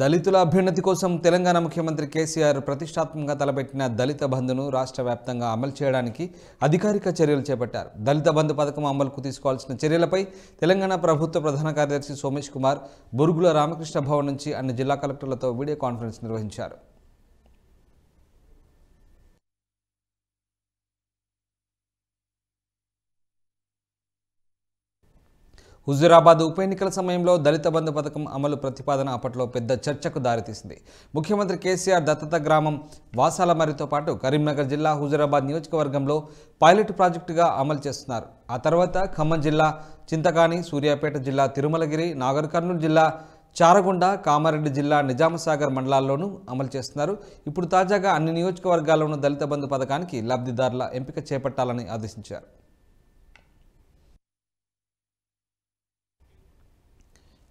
దళితుల అభ్యున్నతి కోసం తెలంగాణ ముఖ్యమంత్రి కేసీఆర్ ప్రతిష్టాత్మకంగా తలపెట్టిన దళిత బంధును రాష్ట్ర వ్యాప్తంగా అమలు చేయడానికి అధికారిక చర్యలు చేపట్టారు. దళిత బంధు పథకం అమలుకు తీసుకోవాల్సిన చర్యలపై తెలంగాణ ప్రభుత్వ ప్రధాన కార్యదర్శి సోమేష్ కుమార్ బురుగుల రామకృష్ణ భవన్ నుంచి అన్ని జిల్లా కలెక్టర్లతో వీడియో కాన్ఫరెన్స్ నిర్వహించారు. హుజూరాబాద్ ఉప ఎన్నికల సమయంలో దళిత బంధు పథకం అమలు ప్రతిపాదన అప్పట్లో పెద్ద చర్చకు దారితీసింది. ముఖ్యమంత్రి కేసీఆర్ దత్తత గ్రామం వాసాలమరితో పాటు కరీంనగర్ జిల్లా హుజూరాబాద్ నియోజకవర్గంలో పైలట్ ప్రాజెక్టుగా అమలు చేస్తున్నారు. ఆ తర్వాత ఖమ్మం జిల్లా చింతకాని సూర్యాపేట జిల్లా తిరుమలగిరి నాగర్ కర్నూలు జిల్లా చారగొండ కామారెడ్డి జిల్లా నిజామసాగర్ మండలాల్లోనూ అమలు చేస్తున్నారు. ఇప్పుడు తాజాగా అన్ని నియోజకవర్గాల్లోనూ దళిత బంధు పథకానికి లబ్ధిదారుల ఎంపిక చేపట్టాలని ఆదేశించారు.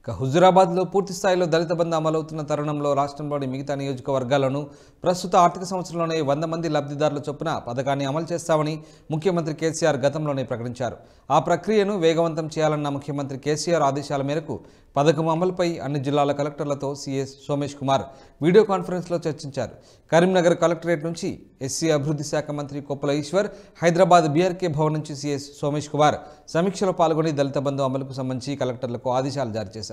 ఇక హుజురాబాద్లో పూర్తి స్థాయిలో దళిత బంధు అమలవుతున్న తరుణంలో రాష్ట్రంలోని మిగతా నియోజకవర్గాలను ప్రస్తుత ఆర్థిక సంవత్సరంలోనే వంద మంది లబ్ధిదారుల చొప్పున పథకాన్ని అమలు చేస్తామని ముఖ్యమంత్రి కేసీఆర్ గతంలోనే ప్రకటించారు. ఆ ప్రక్రియను వేగవంతం చేయాలన్న ముఖ్యమంత్రి కేసీఆర్ ఆదేశాల మేరకు పథకం అమలుపై అన్ని జిల్లాల కలెక్టర్లతో సీఎస్ సోమేష్ కుమార్ వీడియో కాన్ఫరెన్స్లో చర్చించారు. కరీంనగర్ కలెక్టరేట్ నుంచి ఎస్సీ అభివృద్ధి శాఖ మంత్రి కొప్పుల ఈశ్వర్ హైదరాబాద్ బీఆర్కే భవన్ నుంచి సీఎస్ సోమేష్ కుమార్ సమీక్షలో పాల్గొని దళిత బంధు అమలుకు సంబంధించి కలెక్టర్లకు ఆదేశాలు జారీ చేశారు.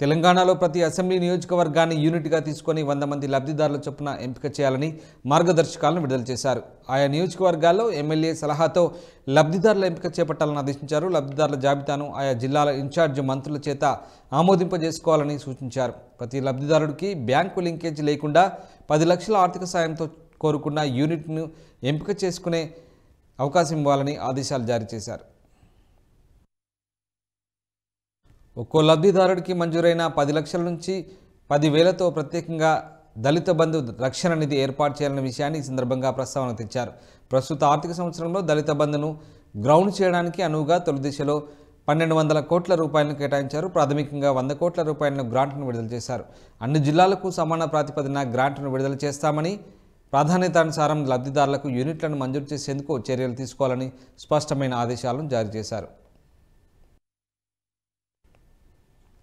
తెలంగాణలో ప్రతి అసెంబ్లీ నియోజకవర్గాన్ని యూనిట్గా తీసుకొని వంద మంది లబ్ధిదారుల చొప్పున ఎంపిక చేయాలని మార్గదర్శకాలను విడుదల చేశారు. ఆయా నియోజకవర్గాల్లో ఎమ్మెల్యే సలహాతో లబ్ధిదారుల ఎంపిక చేపట్టాలని ఆదేశించారు. లబ్ధిదారుల జాబితాను ఆయా జిల్లాల ఇన్ఛార్జ్ మంత్రుల చేత ఆమోదింపజేసుకోవాలని సూచించారు. ప్రతి లబ్ధిదారుడికి బ్యాంకు లింకేజ్ లేకుండా పది లక్షల ఆర్థిక సాయంతో కోరుకున్న యూనిట్ను ఎంపిక చేసుకునే అవకాశం ఇవ్వాలని ఆదేశాలు జారీ చేశారు. ఒక్కో లబ్ధిదారుడికి మంజూరైన పది లక్షల నుంచి పదివేలతో ప్రత్యేకంగా దళిత బంధు రక్షణ నిధి ఏర్పాటు చేయాలనే విషయాన్ని ఈ సందర్భంగా ప్రస్తావన తెచ్చారు. ప్రస్తుత ఆర్థిక సంవత్సరంలో దళిత బంధును గ్రౌండ్ చేయడానికి అనువుగా తొలి దిశలో పన్నెండు వందల కోట్ల రూపాయలను కేటాయించారు. ప్రాథమికంగా వంద కోట్ల రూపాయలను గ్రాంట్ను విడుదల చేశారు. అన్ని జిల్లాలకు సమాన ప్రాతిపదిన గ్రాంట్ను విడుదల చేస్తామని ప్రాధాన్యతానుసారం లబ్ధిదారులకు యూనిట్లను మంజూరు చేసేందుకు చర్యలు తీసుకోవాలని స్పష్టమైన ఆదేశాలను జారీ చేశారు.